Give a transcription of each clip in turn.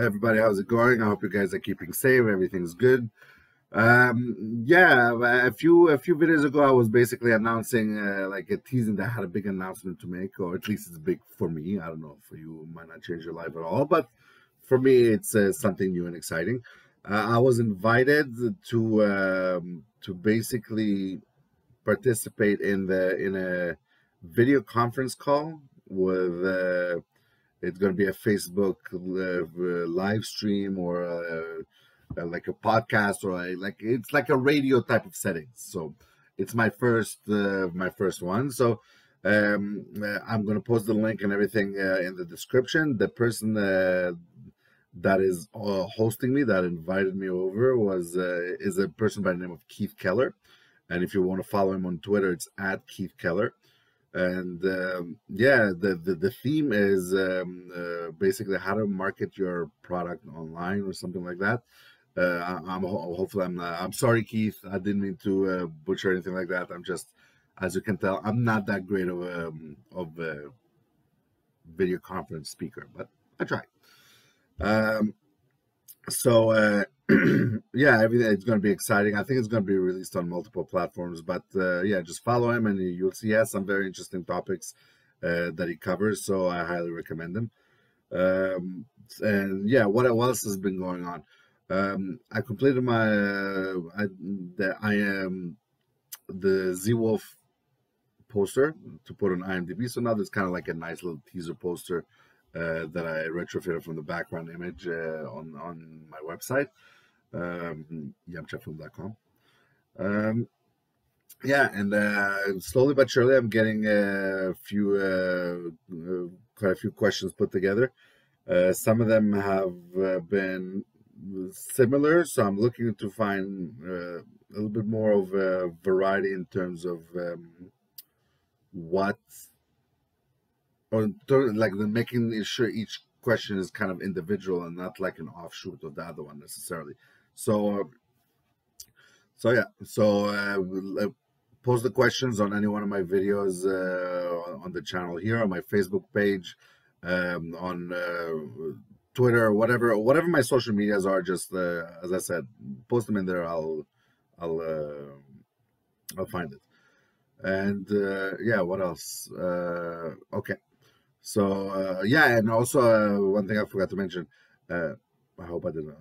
Hey everybody, how's it going? I hope you guys are keeping safe. Everything's good. Um, yeah, a few a few videos ago, I was basically announcing, uh, like, a teasing that I had a big announcement to make, or at least it's big for me. I don't know for you, might not change your life at all, but for me, it's uh, something new and exciting. Uh, I was invited to um, to basically participate in the in a video conference call with. Uh, it's going to be a Facebook uh, live stream or a, a, like a podcast or a, like it's like a radio type of setting. So it's my first uh, my first one. So um, uh, I'm going to post the link and everything uh, in the description. The person uh, that is uh, hosting me that invited me over was is a person by the name of Keith Keller. And if you want to follow him on Twitter, it's at Keith Keller and um, yeah the, the, the theme is um, uh, basically how to market your product online or something like that. Uh, I, am hopefully i'm not, i'm sorry keith i didn't mean to uh, butcher anything like that. I'm just as you can tell i'm not that great of a um, of a video conference speaker but i try. Um, so uh, yeah, everything it's going to be exciting. I think it's going to be released on multiple platforms, but uh, yeah, just follow him and you'll see he has some very interesting topics uh, that he covers. So I highly recommend him. Um, and yeah, what, else has been going on? Um, I completed my uh, I, the I am the Z Wolf poster to put on IMDb. So now there's kind of like a nice little teaser poster uh, that I retrofitted from the background image uh, on on my website um, yamchafilm.com. Um, yeah, and uh, slowly but surely, I'm getting a few, uh, uh, quite a few questions put together. Uh, some of them have uh, been similar, so I'm looking to find uh, a little bit more of a variety in terms of um, what, or like the making sure each question is kind of individual and not like an offshoot of the other one necessarily. So, uh, so yeah, so uh, post the questions on any one of my videos uh, on the channel here, on my Facebook page, um, on uh, Twitter, whatever, whatever my social medias are. Just uh, as I said, post them in there. I'll, I'll, uh, I'll find it. And uh, yeah, what else? Uh, okay, so uh, yeah, and also uh, one thing I forgot to mention. Uh, I hope I didn't.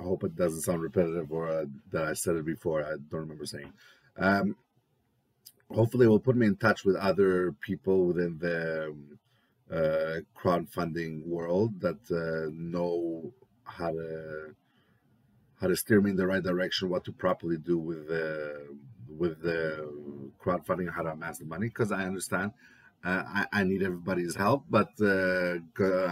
I hope it doesn't sound repetitive or uh, that I said it before. I don't remember saying. Um, hopefully, it will put me in touch with other people within the um, uh, crowdfunding world that uh, know how to how to steer me in the right direction, what to properly do with the with the crowdfunding, how to amass the money. Because I understand uh, I, I, need everybody's help, but uh,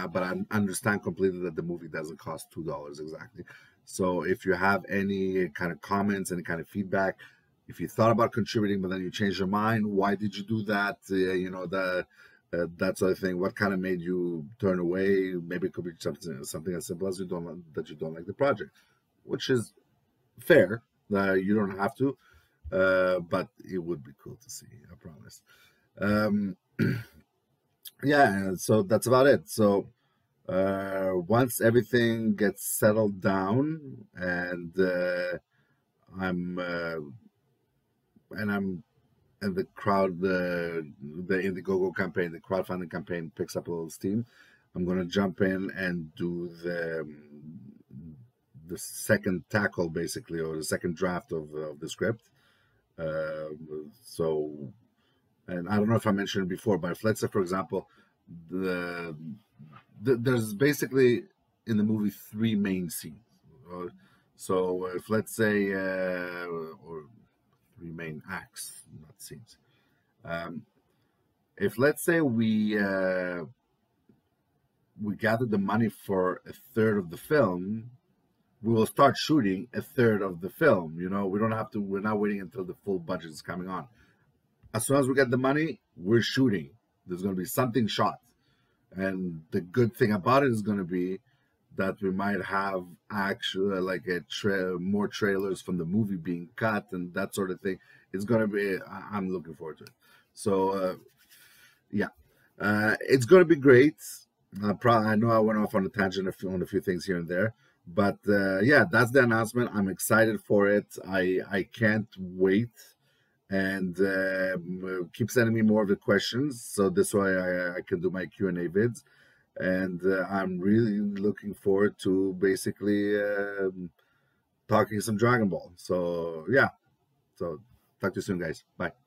but I understand completely that the movie doesn't cost two dollars exactly. So if you have any kind of comments, any kind of feedback, if you thought about contributing but then you changed your mind, why did you do that? Uh, you know the uh, that sort of thing. What kind of made you turn away? Maybe it could be something something as simple as you don't that you don't like the project, which is fair. Uh, you don't have to, uh, but it would be cool to see. I promise. Um, yeah, so that's about it. So uh, once everything gets settled down and uh, I'm uh, and I'm and the crowd the the Indiegogo campaign, the crowdfunding campaign picks up a little steam. I'm gonna jump in and do the the second tackle basically or the second draft of, of the script. Uh, so, and I don't know if I mentioned it before, but let's say for example the th- there's basically in the movie three main scenes. So if let's say uh, or three main acts, not scenes. Um, if let's say we uh, we gather the money for a third of the film, we will start shooting a third of the film. You know, we don't have to. We're not waiting until the full budget is coming on. As soon as we get the money, we're shooting. There's going to be something shot. And the good thing about it is going to be that we might have actually like a tra- more trailers from the movie being cut and that sort of thing. It's going to be, I'm looking forward to it. So, uh, yeah, uh, it's going to be great. I, pro- I know I went off on a tangent a few, on a few things here and there, but uh, yeah, that's the announcement. I'm excited for it. I I can't wait, and uh, keep sending me more of the questions so this way I, I can do my Q and A vids, and uh, I'm really looking forward to basically um, talking some Dragon Ball. So yeah, so talk to you soon, guys. Bye.